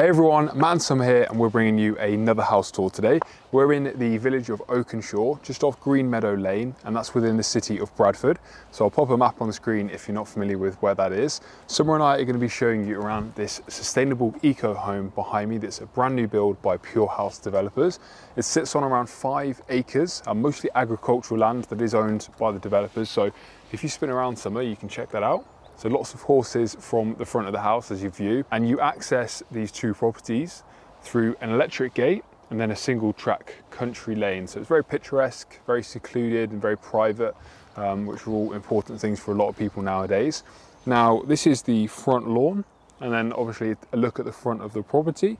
Hey everyone, Mansum here and we're bringing you another house tour today. We're in the village of Oakenshaw, just off Green Meadow Lane, and that's within the city of Bradford. So I'll pop a map on the screen if you're not familiar with where that is. Summer and I are going to be showing you around this sustainable eco home behind me that's a brand new build by Pure House developers. It sits on around five acres, uh, mostly agricultural land that is owned by the developers. So if you spin around Summer, you can check that out. So lots of horses from the front of the house as you view, and you access these two properties through an electric gate and then a single track country lane. So it's very picturesque, very secluded and very private, um, which are all important things for a lot of people nowadays. Now, this is the front lawn, and then obviously a look at the front of the property.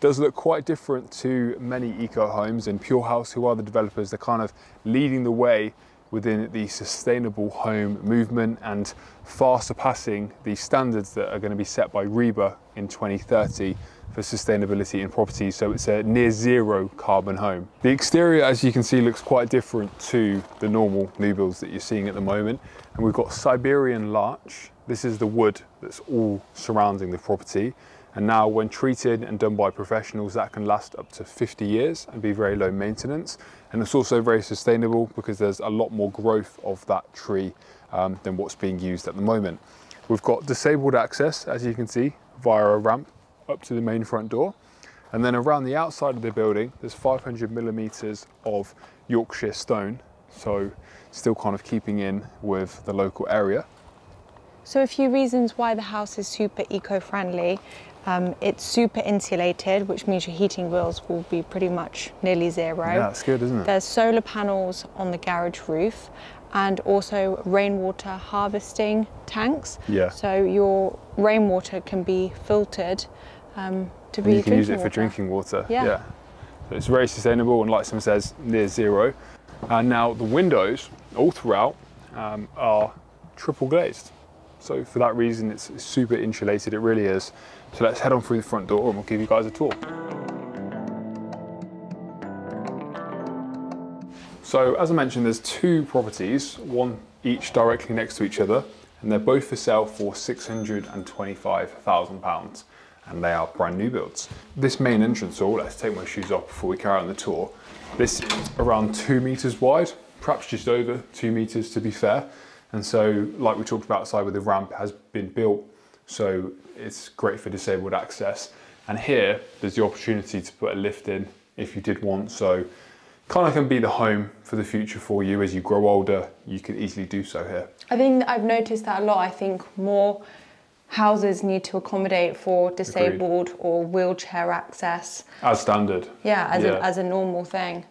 Does look quite different to many eco homes and Pure House, who are the developers, they're kind of leading the way within the sustainable home movement and far surpassing the standards that are going to be set by RIBA in 2030 for sustainability in properties. So it's a near zero carbon home. The exterior, as you can see, looks quite different to the normal new builds that you're seeing at the moment. And we've got Siberian larch. This is the wood that's all surrounding the property. And now when treated and done by professionals, that can last up to 50 years and be very low maintenance. And it's also very sustainable because there's a lot more growth of that tree um, than what's being used at the moment. We've got disabled access, as you can see, via a ramp up to the main front door. And then around the outside of the building, there's 500 millimeters of Yorkshire stone. So still kind of keeping in with the local area. So a few reasons why the house is super eco-friendly um, it's super insulated, which means your heating bills will be pretty much nearly zero. Yeah, that's good, isn't it? There's solar panels on the garage roof and also rainwater harvesting tanks. Yeah. So your rainwater can be filtered um, to and be you can use it water. for drinking water. Yeah. yeah. So it's very sustainable and like someone says, near zero. And now the windows all throughout um, are triple glazed. So for that reason, it's super insulated, it really is. So let's head on through the front door and we'll give you guys a tour. So as I mentioned, there's two properties, one each directly next to each other, and they're both for sale for £625,000 and they are brand new builds. This main entrance door, let's take my shoes off before we carry on the tour. This is around two meters wide, perhaps just over two meters to be fair. And so, like we talked about outside with the ramp, has been built so it's great for disabled access. And here, there's the opportunity to put a lift in if you did want. So kind of can be the home for the future for you as you grow older. You could easily do so here. I think I've noticed that a lot. I think more houses need to accommodate for disabled Agreed. or wheelchair access. As standard. Yeah, as, yeah. A, as a normal thing.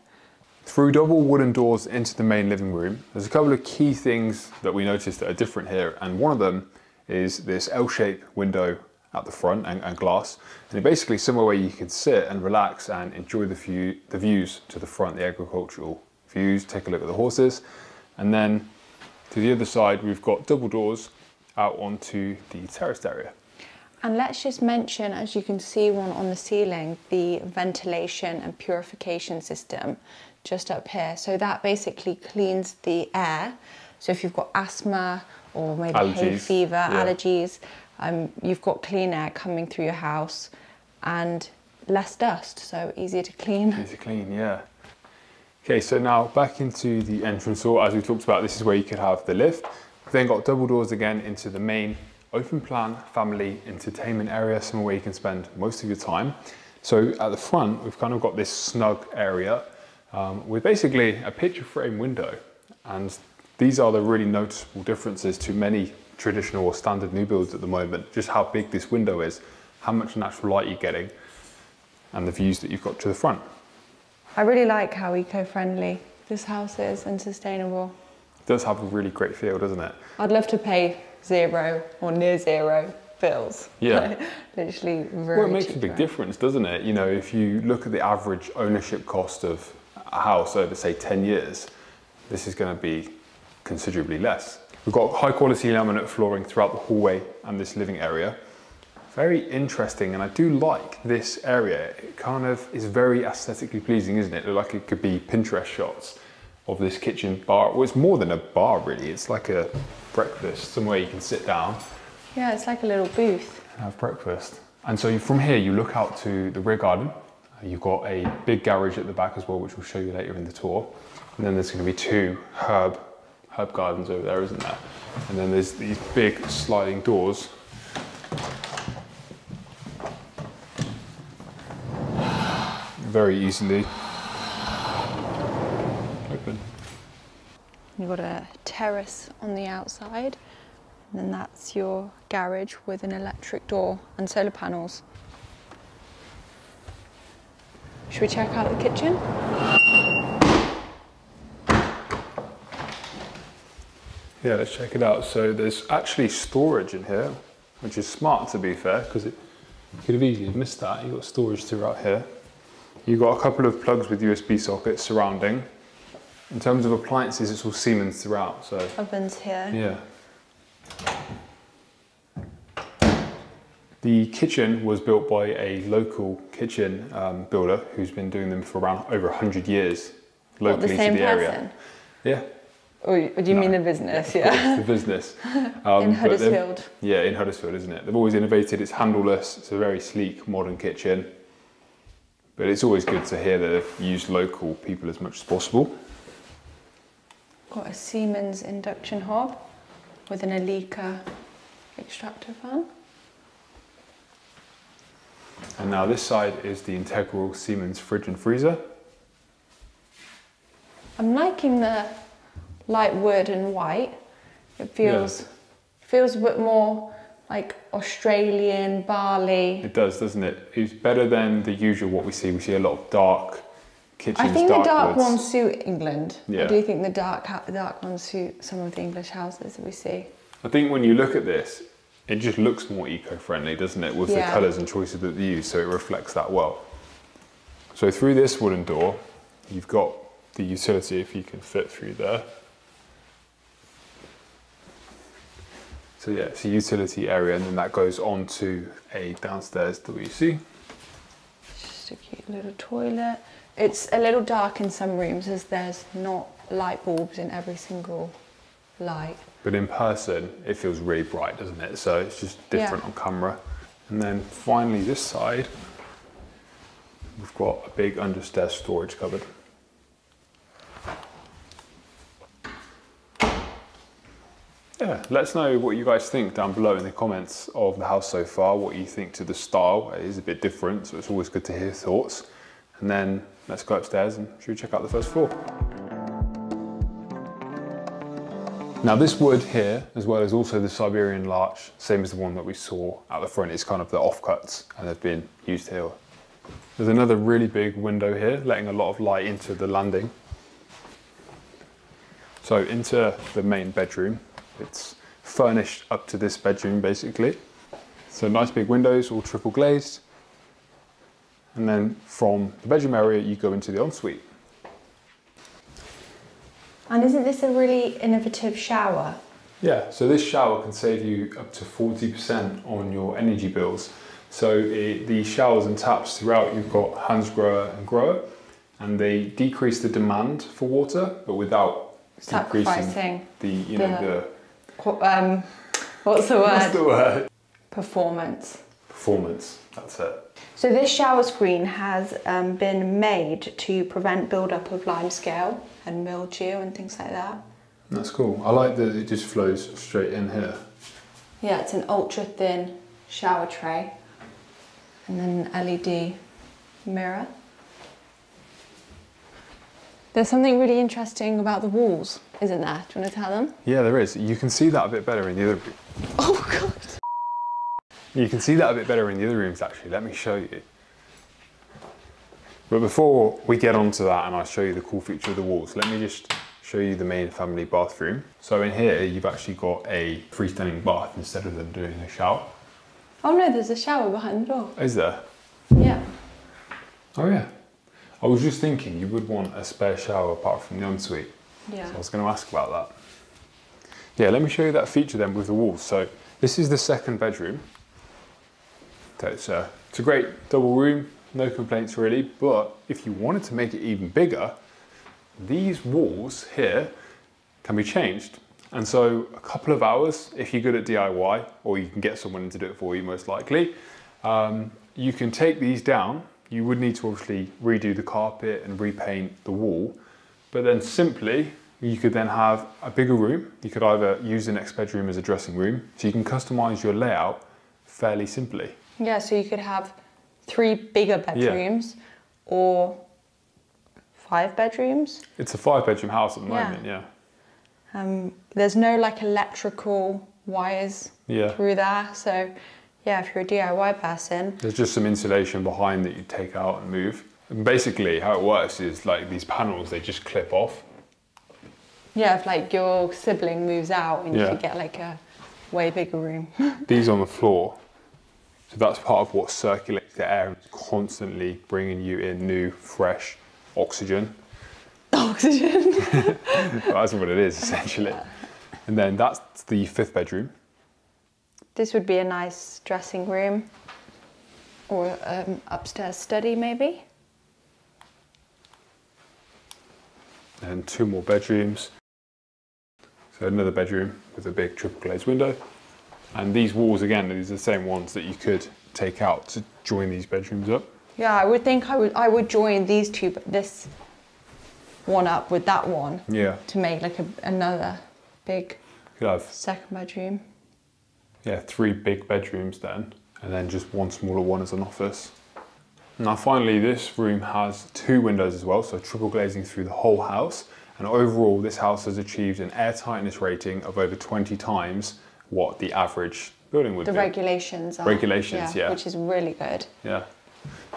Through double wooden doors into the main living room, there's a couple of key things that we noticed that are different here, and one of them is this L-shaped window at the front and, and, glass, and basically somewhere where you can sit and relax and enjoy the, view, the views to the front, the agricultural views, take a look at the horses, and then to the other side we've got double doors out onto the terraced area. And let's just mention, as you can see one on the ceiling, the ventilation and purification system just up here. So that basically cleans the air. So if you've got asthma or maybe allergies. hay fever, yeah. allergies, um, you've got clean air coming through your house and less dust, so easier to clean. Easier to clean, yeah. Okay, so now back into the entrance door. As we talked about, this is where you could have the lift. Then got double doors again into the main open plan family entertainment area, somewhere where you can spend most of your time. So at the front, we've kind of got this snug area um, with basically a picture frame window. And these are the really noticeable differences to many traditional or standard new builds at the moment. Just how big this window is, how much natural light you're getting, and the views that you've got to the front. I really like how eco-friendly this house is and sustainable. It does have a really great feel, doesn't it? I'd love to pay zero or near zero bills. Yeah. Literally very Well, it makes a big difference, doesn't it? You know, if you look at the average ownership cost of a house over, say, 10 years, this is going to be considerably less. We've got high quality laminate flooring throughout the hallway and this living area. Very interesting, and I do like this area. It kind of is very aesthetically pleasing, isn't it? Look Like it could be Pinterest shots of this kitchen bar. Well, it's more than a bar, really. It's like a breakfast, somewhere you can sit down. Yeah, it's like a little booth. And have breakfast. And so from here, you look out to the rear garden. You've got a big garage at the back as well, which we'll show you later in the tour. And then there's going to be two herb herb gardens over there, isn't there? And then there's these big sliding doors. Very easily open. You've got a terrace on the outside, and then that's your garage with an electric door and solar panels. Should we check out the kitchen? Yeah, let's check it out. So there's actually storage in here, which is smart to be fair, because it could have easily missed that. You've got storage throughout here. You've got a couple of plugs with USB sockets surrounding. In terms of appliances, it's all Siemens throughout, so. Ovens here. Yeah. The kitchen was built by a local kitchen um, builder who's been doing them for around over 100 years What, locally the same to the person? area. Yeah, Or Oh, do you mean the business? Yeah. the business. Um, In Huddersfield. Yeah, in Huddersfield, isn't it? They've always innovated. It's handleless. It's a very sleek, modern kitchen. But it's always good to hear that they've used local people as much as possible. Got a Siemens induction hob with an Elica extractor fan. And now this side is the integral Siemens fridge and freezer. I'm liking the light wood and white. It feels feels a bit more like Australian barley. It does, doesn't it? It's better than the usual what we see. We see a lot of dark kitchens, I think the dark woods. ones suit England. Yeah. I do think the dark dark ones suit some of the English houses that we see. I think when you look at this, it just looks more eco-friendly, doesn't it? With the colours and choices that they use, so it reflects that well. So through this wooden door, you've got the utility if you can fit through there. So yeah, it's a utility area, and then that goes on to a downstairs WC. Just a cute little toilet. It's a little dark in some rooms as there's not light bulbs in every single light. But in person, it feels really bright, doesn't it? So it's just different Yeah. on camera. And then finally, this side, we've got a big understairs storage cupboard. Yeah, let us know what you guys think down below in the comments of the house so far, what you think to the style. It is a bit different, so it's always good to hear thoughts. And then let's go upstairs and should we check out the first floor? Now this wood here, as well as also the Siberian larch, same as the one that we saw at the front, is kind of the offcuts and they've been used here. There's another really big window here, letting a lot of light into the landing. So into the main bedroom, it's furnished up to this bedroom basically. So nice big windows, all triple glazed. And then from the bedroom area, you go into the ensuite. And isn't this a really innovative shower? Yeah, so this shower can save you up to 40% on your energy bills. So it, the showers and taps throughout, you've got Hansgrohe and Grohe, and they decrease the demand for water, but without decreasing Sacrificing the, you know, the- Um, what's the word? what's the word? Performance. Performance, that's it. So this shower screen has um, been made to prevent build-up of limescale and mildew and things like that. That's cool. I like that it just flows straight in here. Yeah, it's an ultra thin shower tray and then an LED mirror. There's something really interesting about the walls, isn't there? Do you want to tell them? Yeah, there is. You can see that a bit better in the other room. Oh god! You can see that a bit better in the other rooms actually. Let me show you. But before we get onto that and I show you the cool feature of the walls, let me just show you the main family bathroom. So in here, you've actually got a freestanding bath instead of them doing a shower. Oh no, there's a shower behind the door. Is there? Yeah. Oh yeah. I was just thinking you would want a spare shower apart from the ensuite. Yeah. So I was going to ask about that. Yeah, let me show you that feature then with the walls. So this is the second bedroom. So it's a, it's a great double room, no complaints really. But if you wanted to make it even bigger, these walls here can be changed. And so a couple of hours, if you're good at DIY, or you can get someone to do it for you most likely, Um, you can take these down. You would need to obviously redo the carpet and repaint the wall, but then simply you could then have a bigger room. You could either use the next bedroom as a dressing room, so you can customize your layout fairly simply. Yeah, so you could have three bigger bedrooms or five bedrooms. It's a five bedroom house at the Yeah. moment, yeah. Um, there's no like electrical wires Yeah. through there, so yeah, if you're a DIY person, There's just some insulation behind that you take out and move. And basically, how it works is like these panels, they just clip off. yeah, if like your sibling moves out and you Yeah. could get like a way bigger room. These on the floor. So that's part of what circulates the air and is constantly bringing you in new, fresh oxygen. Oxygen. that's what it is essentially. And then that's the fifth bedroom. this would be a nice dressing room or um, upstairs study maybe. And two more bedrooms. So another bedroom with a big triple glazed window. And these walls again, these are the same ones that you could take out to join these bedrooms up. Yeah, I would think I would I would join these two, but this one up with that one Yeah. to make like a, another big could have second bedroom. yeah, three big bedrooms then, and then just one smaller one as an office. Now finally this room has two windows as well, so triple glazing through the whole house. And overall this house has achieved an air tightness rating of over 20 times what the average building would The be. regulations are. Regulations, yeah. Which is really good. Yeah.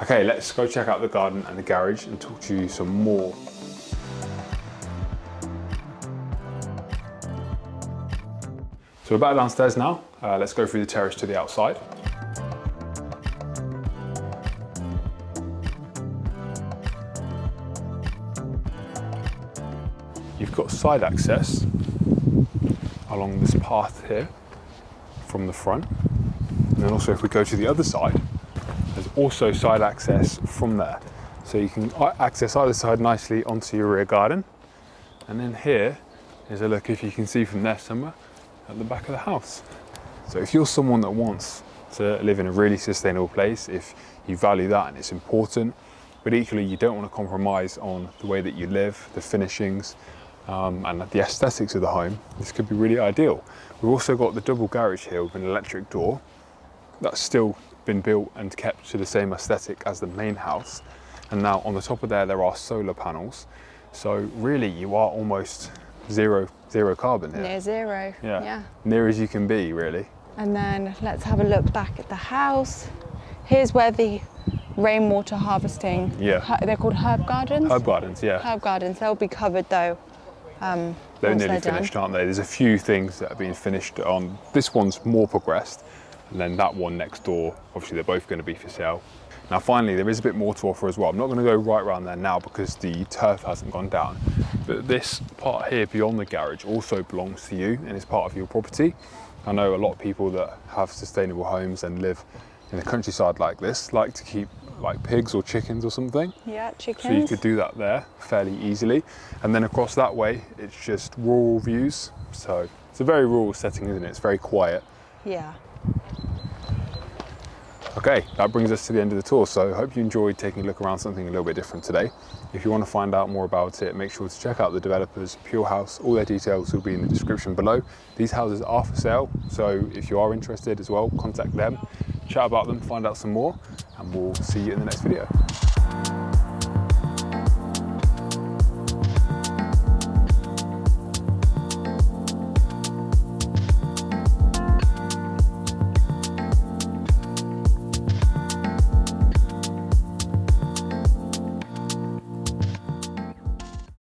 Okay, let's go check out the garden and the garage and talk to you some more. So we're back downstairs now. Uh, let's go through the terrace to the outside. You've got side access along this path here from the front. And then also if we go to the other side, there's also side access from there. So you can access either side nicely onto your rear garden. And then here is a look if you can see from there somewhere at the back of the house. So if you're someone that wants to live in a really sustainable place, if you value that and it's important, but equally you don't want to compromise on the way that you live, the finishings, um, and the aesthetics of the home, this could be really ideal. We've also got the double garage here with an electric door, that's still been built and kept to the same aesthetic as the main house. And now on the top of there, there are solar panels. So really you are almost zero, zero carbon here. Near zero. Yeah. yeah. Near as you can be, really. And then let's have a look back at the house. Here's where the rainwater harvesting. Yeah. They're called herb gardens. Herb gardens, yeah. Herb gardens. They'll be covered though. Um, They're nearly they're done. finished, aren't they? There's a few things that have been finished on. This one's more progressed, and then that one next door, obviously they're both going to be for sale. Now finally, there is a bit more to offer as well. I'm not going to go right around there now because the turf hasn't gone down, but this part here beyond the garage also belongs to you and is part of your property. I know a lot of people that have sustainable homes and live in the countryside like this like to keep like pigs or chickens or something. Yeah, chickens. So you could do that there fairly easily. And then across that way, it's just rural views. So it's a very rural setting, isn't it? It's very quiet. Yeah. Okay, that brings us to the end of the tour. So I hope you enjoyed taking a look around something a little bit different today. If you want to find out more about it, make sure to check out the developers, Pure House. All their details will be in the description below. These houses are for sale. So if you are interested as well, contact them, chat about them, find out some more, and we'll see you in the next video.